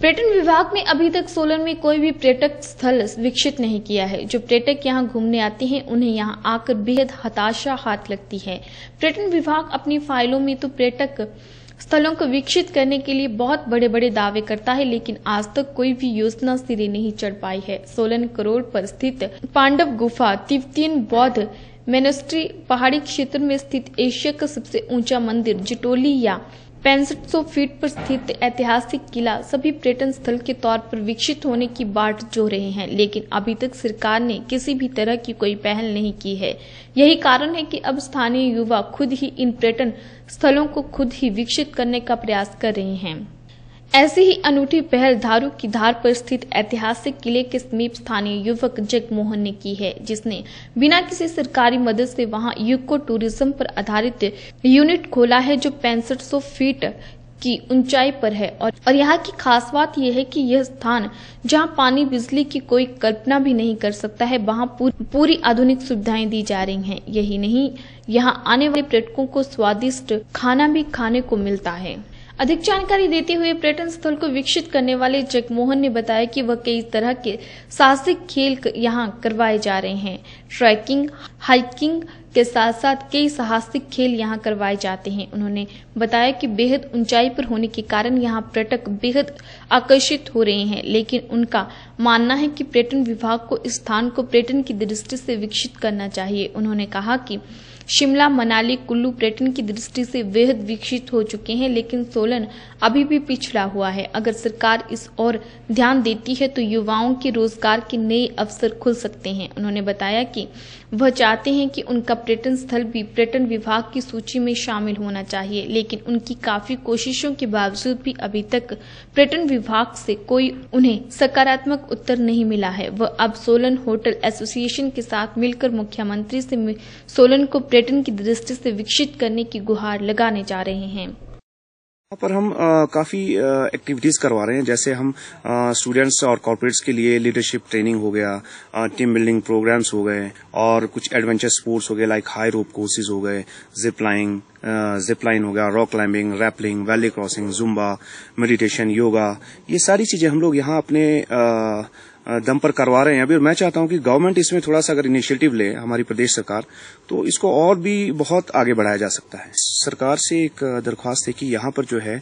पर्यटन विभाग ने अभी तक सोलन में कोई भी पर्यटक स्थल विकसित नहीं किया है। जो पर्यटक यहाँ घूमने आते हैं, उन्हें यहाँ आकर बेहद हताशा हाथ लगती है। पर्यटन विभाग अपनी फाइलों में तो पर्यटक स्थलों को विकसित करने के लिए बहुत बड़े बड़े दावे करता है, लेकिन आज तक कोई भी योजना सिरे नहीं चढ़ पाई है। सोलन करोड़ पर स्थित पांडव गुफा तिब्बतियन बौद्ध मेनेस्ट्री पहाड़ी क्षेत्र में स्थित एशिया का सबसे ऊँचा मंदिर जिटोली या पैंसठ सौ फीट पर स्थित ऐतिहासिक किला सभी पर्यटन स्थल के तौर पर विकसित होने की बाट जो रहे हैं, लेकिन अभी तक सरकार ने किसी भी तरह की कोई पहल नहीं की है। यही कारण है कि अब स्थानीय युवा खुद ही इन पर्यटन स्थलों को खुद ही विकसित करने का प्रयास कर रहे हैं। ऐसी ही अनूठी पहल धारू की धार पर स्थित ऐतिहासिक किले के समीप स्थानीय युवक जगमोहन ने की है जिसने बिना किसी सरकारी मदद से वहाँ यूको टूरिज़्म पर आधारित यूनिट खोला है जो पैंसठ फीट की ऊंचाई पर है। और, और यहाँ की खास बात यह है कि यह स्थान जहाँ पानी बिजली की कोई कल्पना भी नहीं कर सकता है वहाँ पूरी, पूरी आधुनिक सुविधाएँ दी जा रही हैं। यही नहीं यहाँ आने वाले पर्यटकों को स्वादिष्ट खाना भी खाने को मिलता है। अधिक जानकारी देते हुए पर्यटन स्थल को विकसित करने वाले जगमोहन ने बताया कि वह कई तरह के साहसिक खेल यहाँ करवाए जा रहे हैं। ट्रैकिंग, हाइकिंग के साथ साथ कई साहसिक खेल यहाँ करवाए जाते हैं। उन्होंने बताया कि बेहद ऊंचाई पर होने के कारण यहाँ पर्यटक बेहद आकर्षित हो रहे हैं, लेकिन उनका मानना है कि पर्यटन विभाग को इस स्थान को पर्यटन की दृष्टि से विकसित करना चाहिए। उन्होंने कहा कि शिमला, मनाली, कुल्लू, पर्यटन की दृष्टि से बेहद विकसित हो चुके हैं, लेकिन सोलन अभी भी पिछड़ा हुआ है। अगर सरकार इस और ध्यान देती है तो युवाओं के रोज़गार के नए अवसर खुल सकते हैं। उन्होंने बताया कि वह चाहते हैं कि उनका पर्यटन स्थल भी पर्यटन विभाग की सूची में शामिल होना चाहिए, लेकिन उनकी काफ़ी कोशिशों के बावजूद भी अभी तक पर्यटन विभाग से कोई उन्हें सकारात्मक उत्तर नहीं मिला है। वह अब सोलन होटल एसोसिएशन के साथ मिलकर मुख्यमंत्री से सोलन को पर्यटन की दृष्टि से विकसित करने की गुहार लगाने जा रहे हैं। यहाँ पर हम आ, काफ़ी एक्टिविटीज़ करवा रहे हैं। जैसे हम स्टूडेंट्स और कॉर्पोरेट्स के लिए लीडरशिप ट्रेनिंग हो गया आ, टीम बिल्डिंग प्रोग्राम्स हो गए और कुछ एडवेंचर स्पोर्ट्स हो गए लाइक हाई रोप कोर्सेज हो गए जिप लाइन जिप लाइन हो गया rock climbing rappelling valley crossing Zumba meditation yoga ये सारी चीज़ें हम लोग यहाँ अपने आ, दम पर करवा रहे हैं अभी। और मैं चाहता हूँ कि गवर्नमेंट इसमें थोड़ा सा अगर इनिशिएटिव ले हमारी प्रदेश सरकार तो इसको और भी बहुत आगे बढ़ाया जा सकता है। सरकार से एक दरख्वास्त है कि यहाँ पर जो है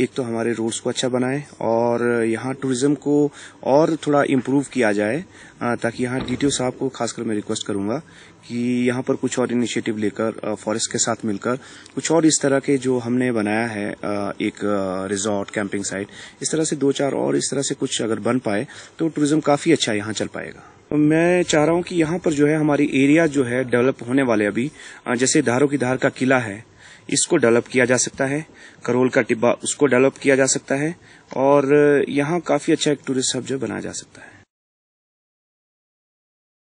एक तो हमारे रोड्स को अच्छा बनाए और यहाँ टूरिज़्म को और थोड़ा इम्प्रूव किया जाए ताकि यहाँ डीटीओ साहब को खासकर मैं रिक्वेस्ट करूँगा कि यहाँ पर कुछ और इनिशिएटिव लेकर फॉरेस्ट के साथ मिलकर, कुछ और इस तरह के जो हमने बनाया है एक रिजॉर्ट कैंपिंग साइट इस तरह से दो चार और इस तरह से कुछ अगर बन पाए तो टूरिज़्म काफ़ी अच्छा यहाँ चल पाएगा। मैं चाह रहा हूँ कि यहाँ पर जो है हमारी एरिया जो है डेवलप होने वाले अभी जैसे धारो की धार का किला है, इसको डेवलप किया जा सकता है, करोल का टिब्बा उसको डेवलप किया जा सकता है, और यहाँ काफ़ी अच्छा एक टूरिस्ट हब जो बनाया जा सकता है।